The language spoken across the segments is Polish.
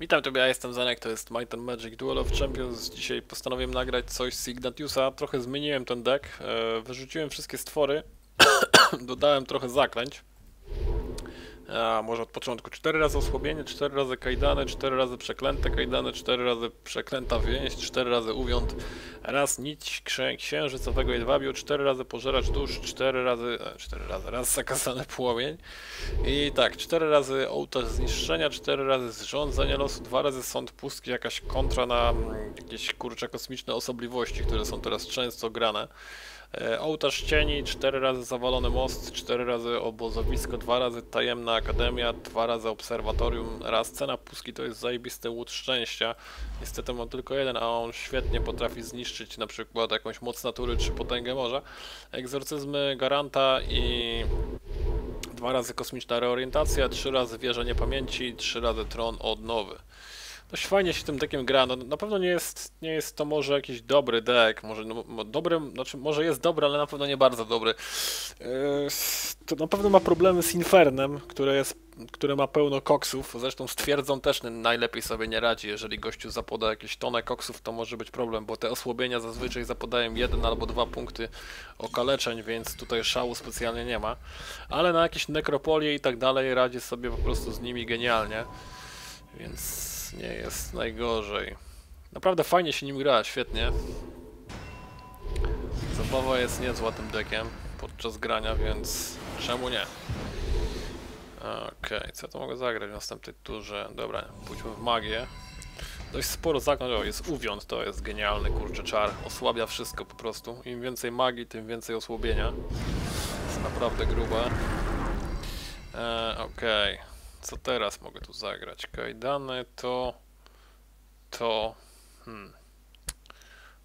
Witam Ciebie, ja jestem Zanek, to jest Might and Magic Duel of Champions. Dzisiaj postanowiłem nagrać coś z Ignatiusa. Trochę zmieniłem ten deck, e, wyrzuciłem wszystkie stwory, dodałem trochę zaklęć. A może od początku. 4 razy osłabienie, 4 razy kajdany, 4 razy przeklęte kajdany, 4 razy przeklęta więź, 4 razy uwiąd, raz nić księ księżycowego jedwabiu, 4 razy pożeracz dusz, 4 razy, e, 4 razy, raz zakazany płomień i tak, 4 razy ołtarz zniszczenia, 4 razy zrządzenie losu, 2 razy sąd pustki, jakaś kontra na mm, jakieś kurcze kosmiczne osobliwości, które są teraz często grane. E, Ołtarz cieni, 4 razy zawalony most, 4 razy obozowisko, 2 razy tajemna akademia, 2 razy obserwatorium, raz cena pustki to jest zajebisty łód szczęścia. Niestety mam tylko jeden, a on świetnie potrafi zniszczyć na przykład jakąś moc natury czy potęgę morza. Egzorcyzmy garanta i dwa razy kosmiczna reorientacja, trzy razy wieża niepamięci, trzy razy tron odnowy. Dość fajnie się tym deckiem gra. No, na pewno nie jest, nie jest to może jakiś dobry deck. Może no, dobry, znaczy może jest dobry, ale na pewno nie bardzo dobry. Yy, to na pewno ma problemy z Infernem, które jest, które ma pełno koksów. Zresztą stwierdzą też n- najlepiej sobie nie radzi. Jeżeli gościu zapoda jakieś tonę koksów, to może być problem, bo te osłabienia zazwyczaj zapadają jeden albo dwa punkty okaleczeń, więc tutaj szału specjalnie nie ma. Ale na jakieś nekropolie i tak dalej radzi sobie po prostu z nimi genialnie. Więc nie jest najgorzej. Naprawdę fajnie się nim gra, świetnie. Zabawa jest niezła tym deckiem podczas grania, więc czemu nie? Okej, co to mogę zagrać w następnej turze? Dobra, pójdźmy w magię. Dość sporo zaklęć, o jest uwiąd, to jest genialny kurczę czar. Osłabia wszystko po prostu. Im więcej magii, tym więcej osłabienia. Jest naprawdę grube. E, Okej. Co teraz mogę tu zagrać? Kajdany to... To... Hmm.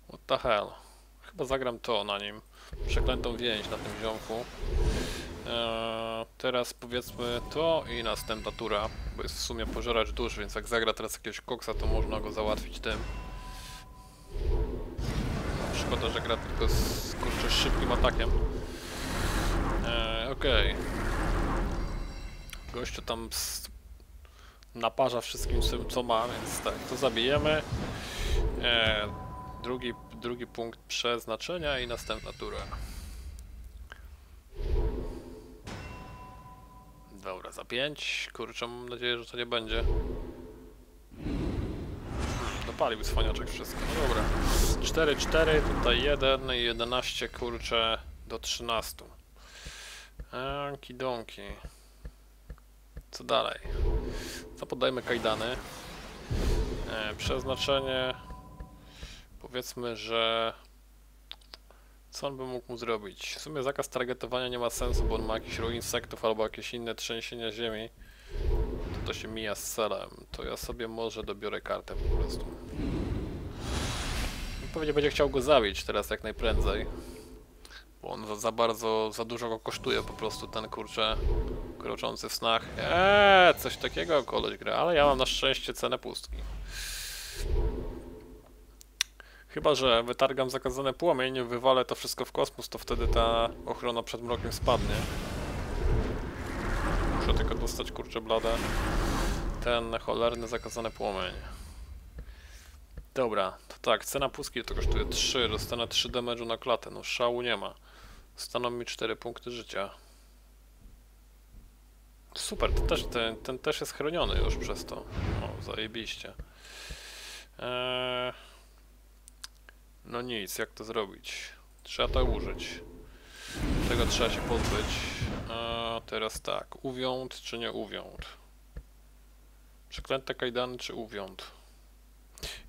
What the hell? Chyba zagram to na nim. Przeklętą więź na tym ziomku. Eee, teraz powiedzmy to i następna tura, bo jest w sumie pożeracz dusz, więc jak zagra teraz jakiegoś koksa, to można go załatwić tym. Szkoda, że gra tylko z kurczę szybkim atakiem. Eee, Okej. Gościu tam naparza wszystkim, czym- co ma, więc tak, to zabijemy. E, drugi, drugi punkt przeznaczenia i następna tura. Dobra, za 5. Kurczę, mam nadzieję, że to nie będzie. Dopalił cwaniaczek wszystko. No dobra. 4, 4, tutaj 1 i 11, kurczę, do 13. Anki donki. Co dalej? Co podajmy kajdany? E, przeznaczenie. Powiedzmy, że. Co on by mógł mu zrobić? W sumie zakaz targetowania nie ma sensu, bo on ma jakiś ruch insektów albo jakieś inne trzęsienia ziemi. To to się mija z celem. To ja sobie może dobiorę kartę po prostu. Pewnie będzie chciał go zabić teraz jak najprędzej. Bo on za, za bardzo, za dużo go kosztuje po prostu ten kurczę kroczący w snach. Eee, coś takiego koleś gra, ale ja mam na szczęście cenę pustki. Chyba, że wytargam zakazany płomień, wywalę to wszystko w kosmos, to wtedy ta ochrona przed mrokiem spadnie. Muszę tylko dostać kurczę blade. Ten cholerny zakazany płomień. Dobra, to tak, cena pustki to kosztuje 3, dostanę 3 damage'u na klatę, no szału nie ma. Staną mi 4 punkty życia. Super, to też, ten, ten też jest chroniony już przez to. O, zajebiście. Eee, no nic, jak to zrobić? Trzeba to użyć. Tego trzeba się pozbyć. A teraz tak, uwiąd czy nie uwiąd? Przeklęte kajdany czy uwiąd?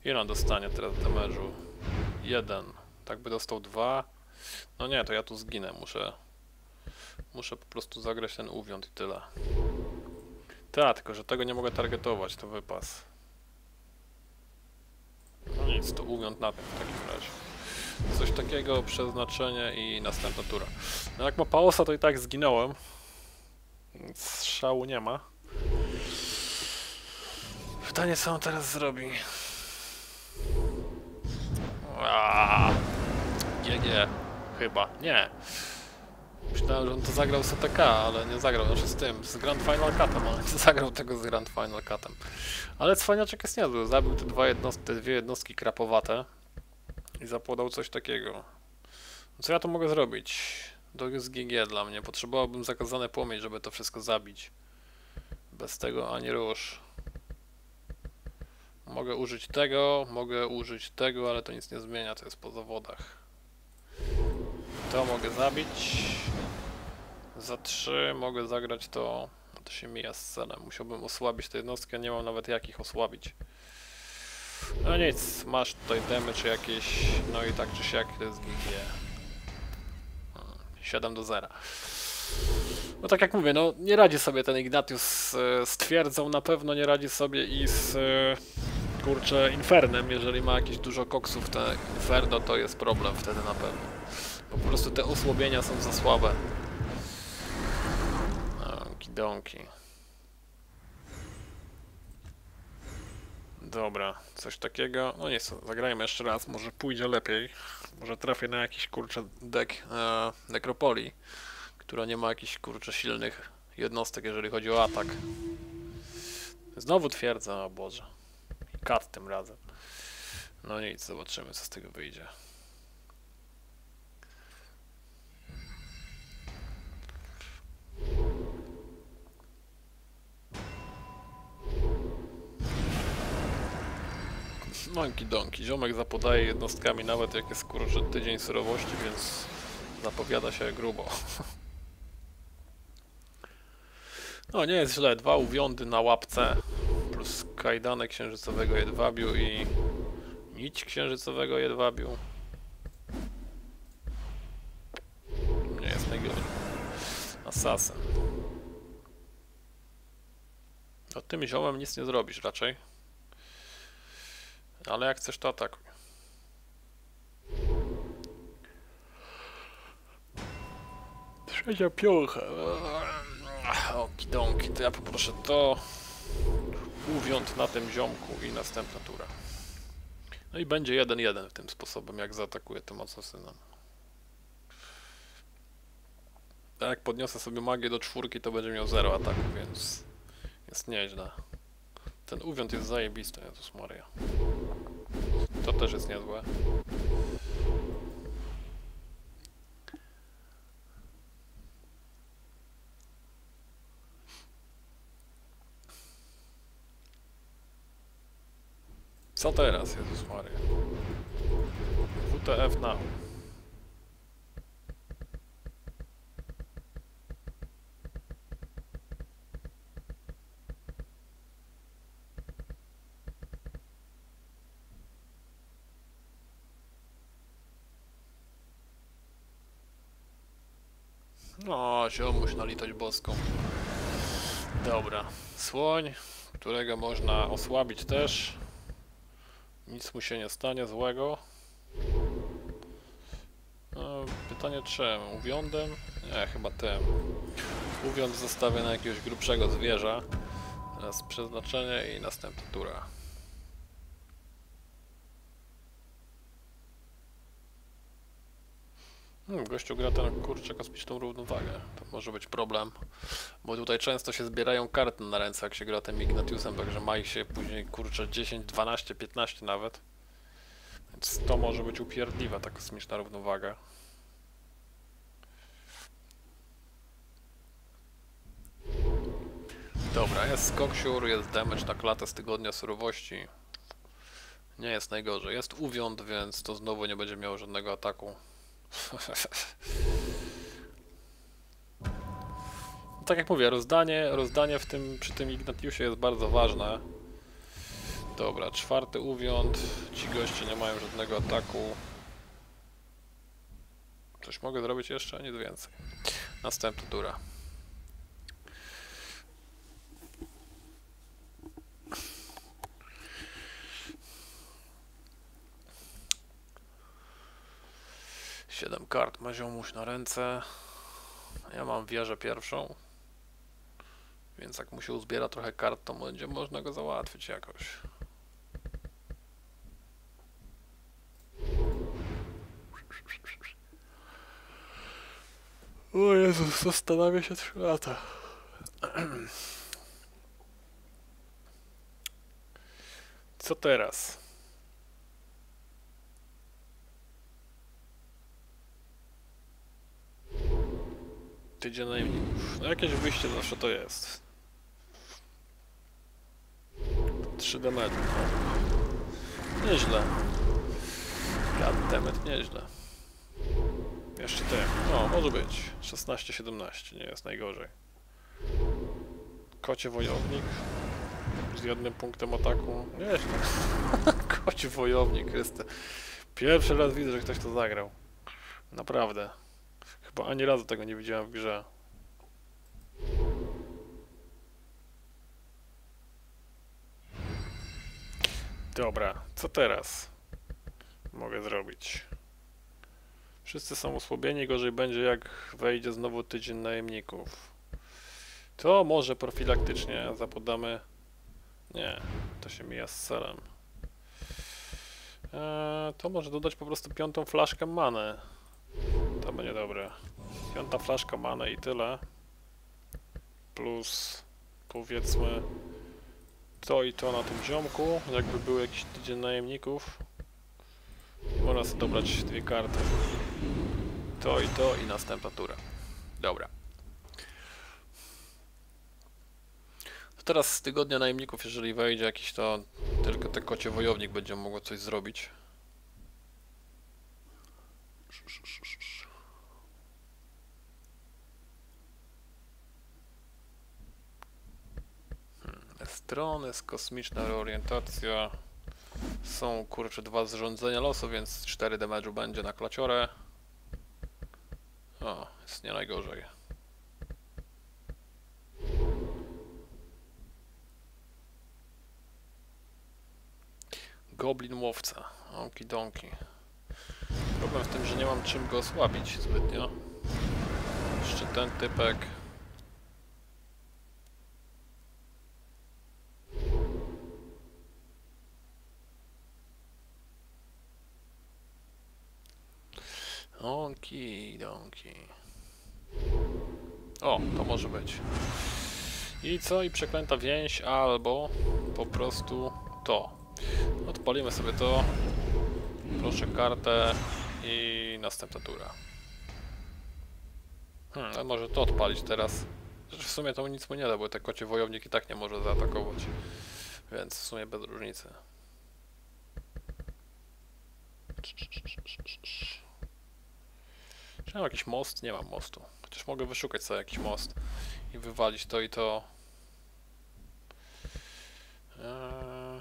Ile dostanie teraz damage'u? Jeden. Tak by dostał dwa. No nie, to ja tu zginę, muszę... Muszę po prostu zagrać ten uwiąd i tyle. Tak, tylko że tego nie mogę targetować, to wypas. No nic, to uwiąd na tym w takim razie. Coś takiego, przeznaczenie i następna tura. No jak ma paosa, to i tak zginąłem. Więc szału nie ma. Pytanie, co on teraz zrobi? Aaaa. GG. Chyba. Nie. Myślałem, że on to zagrał z ATK, ale nie zagrał, znaczy z tym, z Grand Final Cutem, ale nie zagrał tego z Grand Final Cutem. Ale cwaniaczek jest niezły, zabił te, dwa jednostki, te dwie jednostki krapowate i zapłodał coś takiego. Co ja tu mogę zrobić? To jest GG dla mnie, potrzebowałbym zakazany płomień, żeby to wszystko zabić. Bez tego ani rusz. Mogę użyć tego, mogę użyć tego, ale to nic nie zmienia, to jest po zawodach. To mogę zabić. Za 3 mogę zagrać to. no To się mija z celem. Musiałbym osłabić tę jednostkę, nie mam nawet jakich osłabić. No nic, masz tutaj damage jakieś, no i tak czy siak to jest GG. Hmm, 7 do 0. No tak jak mówię, no nie radzi sobie ten Ignatius e, z twierdzą, na pewno nie radzi sobie i z e, kurczę Infernem, jeżeli ma jakieś dużo koksów te Inferno, to jest problem wtedy na pewno. Po prostu te osłabienia są za słabe. Donki. Dobra, coś takiego. No nie, zagrajmy jeszcze raz, może pójdzie lepiej. Może trafię na jakiś kurczę deck e, Necropolii, która nie ma jakichś kurczę silnych jednostek, jeżeli chodzi o atak. Znowu twierdza, o Boże. Kat tym razem. No nic, zobaczymy co z tego wyjdzie. Manki donki. Ziomek zapodaje jednostkami nawet jak jest kurczę tydzień surowości, więc zapowiada się grubo. No nie jest źle. Dwa uwiądy na łapce plus kajdane księżycowego jedwabiu i nić księżycowego jedwabiu. Nie jest najgorzej. Assassin. No tym ziomem nic nie zrobisz raczej. Ale jak chcesz, to atakuj. Trzecia piącha. Okidonki, to ja poproszę to. Uwiąd na tym ziomku i następna tura. No i będzie 1-1 tym sposobem, jak zaatakuję tym asasynem. Tak jak podniosę sobie magię do czwórki, to będzie miał 0 ataku, więc jest nieźle. Ten uwiąd jest zajebisty, Jezus Maria. To też jest niezłe. Co teraz, Jezus Maria? WTF now. No, ziomuś na litość boską. Dobra. Słoń, którego można osłabić też. Nic mu się nie stanie złego. No, pytanie czemu? Uwiądem? Nie, chyba tym. Uwiąd zostawię na jakiegoś grubszego zwierza. Teraz przeznaczenie i następna tura. Hmm, gościu gra ten kurczę kosmiczną równowagę. To może być problem. Bo tutaj często się zbierają karty na ręce, jak się gra tym Ignatiusem, także ma ich się później kurczę 10, 12, 15 nawet. Więc to może być upierdliwa ta kosmiczna równowaga. Dobra, jest skoksiur, jest damage na klatę z tygodnia surowości. Nie jest najgorzej. Jest uwiąd, więc to znowu nie będzie miało żadnego ataku. tak jak mówię, rozdanie, rozdanie w tym, przy tym Ignatiusie jest bardzo ważne. Dobra, czwarty uwiąd. Ci goście nie mają żadnego ataku. Coś mogę zrobić jeszcze? Nic więcej. Następna tura. Siedem kart ma ziomuś na ręce. Ja mam wieżę pierwszą. Więc jak mu się uzbiera trochę kart, to będzie można go załatwić jakoś. O Jezus, zastanawia się 3 lata. Co teraz? Tydzień najemników. No jakieś wyjście zawsze to jest. 3 damage. Nieźle. Goddammit, nieźle. Jeszcze ten. No, może być. 16-17, nie jest najgorzej. Kocie wojownik. Z jednym punktem ataku. Nieźle. Kocie wojownik, jest. Pierwszy raz widzę, że ktoś to zagrał. Naprawdę. Chyba ani razu tego nie widziałem w grze. Dobra, co teraz mogę zrobić? Wszyscy są osłabieni, gorzej będzie jak wejdzie znowu tydzień najemników. To może profilaktycznie zapodamy... Nie, to się mija z celem. Eee, to może dodać po prostu piątą flaszkę many. To będzie dobre. Piąta flaszka many i tyle. Plus powiedzmy to i to na tym ziomku, jakby był jakiś tydzień najemników. Można sobie dobrać dwie karty. To i to i następna tura. Dobra. To teraz z tygodnia najemników, jeżeli wejdzie jakiś, to tylko te kocie wojownik będzie mogło coś zrobić. Strony, jest kosmiczna reorientacja. Są kurczę dwa zrządzenia losu, więc 4 damage'u będzie na klaciorę. O, jest nie najgorzej. Goblin łowca. Onki donki. Problem w tym, że nie mam czym go osłabić zbytnio. Jeszcze ten typek. Onki donki. O, to może być. I co? I przeklęta więź, albo po prostu to. Odpalimy sobie to. Proszę kartę i następna tura. Hmm, a może to odpalić teraz. Rzecz w sumie to nic mu nie da, bo te kocie wojownik i tak nie może zaatakować. Więc w sumie bez różnicy. Czy mam jakiś most? Nie mam mostu. Chociaż mogę wyszukać sobie jakiś most i wywalić to i to. Eee,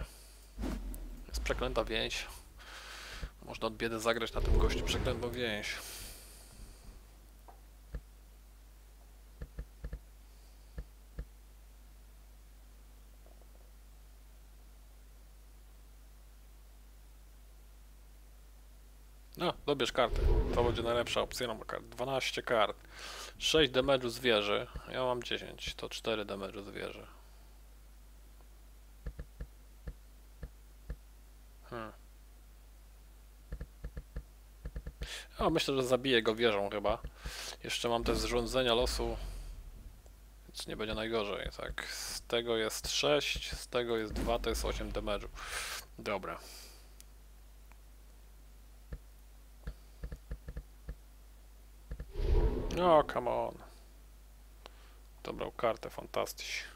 jest przeklęta więź. Można od biedy zagrać na tym gościu przeklętą więź. No, dobierz kartę. To będzie najlepsza opcja na kart. 12 kart. 6 damage'u zwierzy. Ja mam 10, to 4 damage'u zwierzy. Hmm. A myślę, że zabiję go wieżą chyba. Jeszcze mam te zrządzenia losu. Więc nie będzie najgorzej. Tak, z tego jest 6, z tego jest 2, to jest 8 damage'u. Dobra. No, come on. Dobrał kartę, fantastycznie.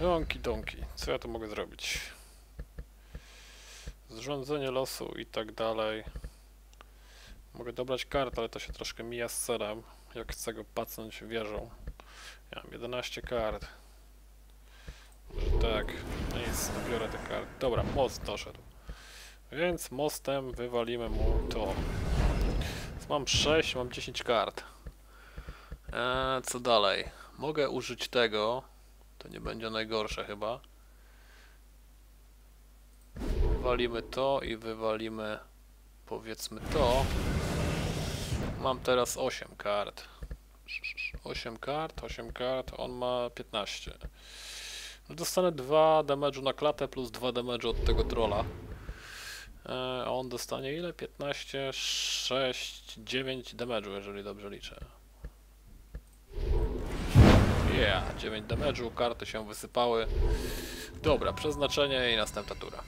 Donki, donki. Co ja tu mogę zrobić? Zrządzenie losu i tak dalej. Mogę dobrać kartę, ale to się troszkę mija z celem. Jak chcę go pacnąć wieżą. Ja mam 11 kart. Może tak. Nic, biorę te karty. Dobra, most doszedł. Więc mostem wywalimy mu to. Mam 6, mam 10 kart. Eee, co dalej? Mogę użyć tego. To nie będzie najgorsze chyba. Wywalimy to i wywalimy powiedzmy to. Mam teraz 8 kart. 8 kart, 8 kart, on ma 15. Dostanę 2 damage'u na klatę plus 2 damage'u od tego trolla. E, a on dostanie ile? 15, 6, 9 damage'u, jeżeli dobrze liczę. Yeah, 9 damage'u, karty się wysypały. Dobra, przeznaczenie i następna tura.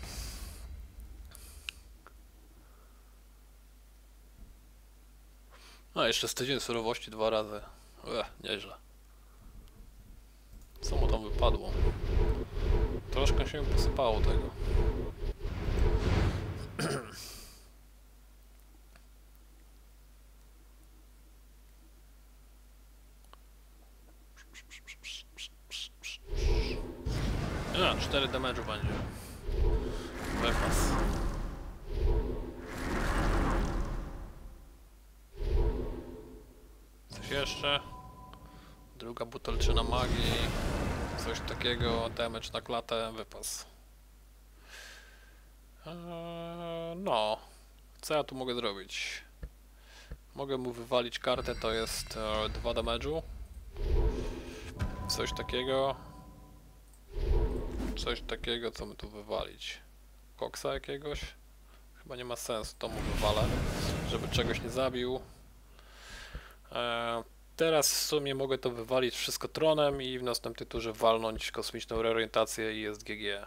A, jeszcze z tydzień surowości dwa razy. Ech, nieźle. Co mu tam wypadło? Troszkę się posypało tego. A, 4 damage'u będzie. Wypas. Coś jeszcze? Druga butelczyna magii. Coś takiego, damage na klatę, wypas. Eee, no. Co ja tu mogę zrobić? Mogę mu wywalić kartę, to jest 2 damage'u. Coś takiego. Coś takiego, co my tu wywalić? Koksa jakiegoś? Chyba nie ma sensu, to mu wywalę, żeby czegoś nie zabił. Eee, teraz w sumie mogę to wywalić wszystko tronem i w następnej turze walnąć kosmiczną reorientację i jest GG.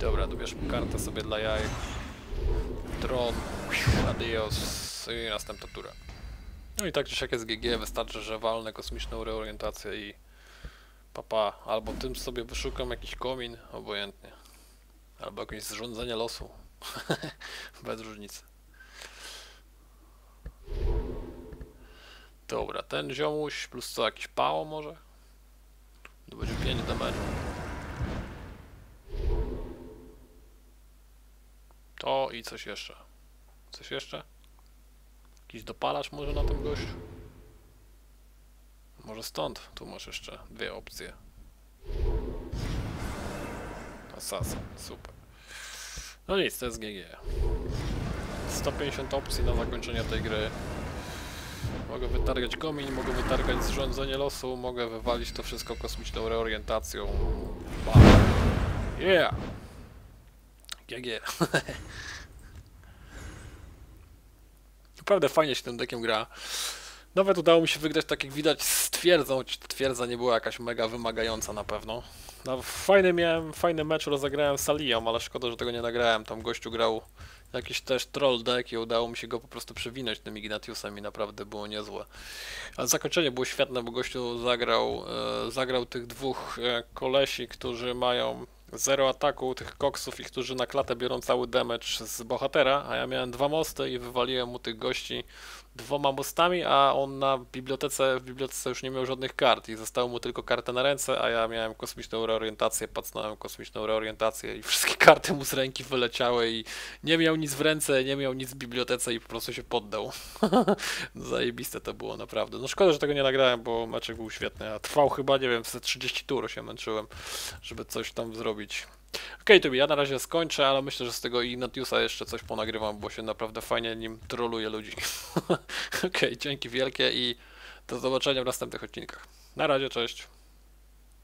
Dobra, dobierzmy kartę sobie dla jaj. Tron, adios i następna tura. No i tak czy siak jest GG, wystarczy, że walnę kosmiczną reorientację i papa, albo tym sobie wyszukam jakiś komin, obojętnie. Albo jakieś zrządzenie losu. Bez różnicy. Dobra, ten ziomuś plus co, jakiś pało może? To będzie 5 damage. To i coś jeszcze. Coś jeszcze? Jakiś dopalacz może na tym gościu? Może stąd? Tu masz jeszcze dwie opcje. Assassin, super. No nic, to jest GG. 150 opcji na zakończenie tej gry. Mogę wytargać komin, mogę wytargać zrządzenie losu, mogę wywalić to wszystko kosmiczną reorientacją. Bam. Yeah! GG. Naprawdę fajnie się tym dekiem gra. Nawet udało mi się wygrać, tak jak widać, z twierdzą, choć twierdza nie była jakaś mega wymagająca na pewno. No, fajny miałem, fajny mecz rozegrałem z Alią, ale szkoda, że tego nie nagrałem. Tam gościu grał jakiś też troll deck i udało mi się go po prostu przewinąć tym Ignatiusem i naprawdę było niezłe. Ale zakończenie było świetne, bo gościu zagrał, e, zagrał tych dwóch e, kolesi, którzy mają zero ataku, tych koksów i którzy na klatę biorą cały damage z bohatera, a ja miałem dwa mosty i wywaliłem mu tych gości dwoma mostami, a on na bibliotece, w bibliotece już nie miał żadnych kart i zostało mu tylko kartę na ręce, a ja miałem kosmiczną reorientację, pacnąłem kosmiczną reorientację i wszystkie karty mu z ręki wyleciały i nie miał nic w ręce, nie miał nic w bibliotece i po prostu się poddał. Zajebiste to było naprawdę. No szkoda, że tego nie nagrałem, bo meczek był świetny, a trwał chyba, nie wiem, ze 30 tur się męczyłem, żeby coś tam zrobić. Okej, okay, to ja na razie skończę, ale myślę, że z tego Ignatiusa jeszcze coś ponagrywam, bo się naprawdę fajnie nim troluje ludzi. Okej, okay, dzięki wielkie i do zobaczenia w następnych odcinkach. Na razie, cześć.